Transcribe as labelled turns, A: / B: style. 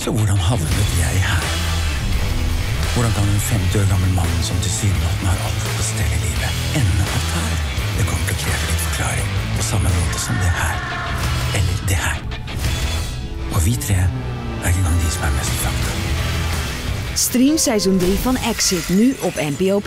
A: Så hvordan havnet jeg her? Hvordan kan en 50 år gammel mann som tilsynelatende har alt på stell i livet, ende opp her? Det kommer til å kreve litt forklaring, på samme måte som det her. Eller det her. Og vi tre er ikke engang de som er mest fakta.
B: Stream seizoen 3 van Exit nu op NPO+.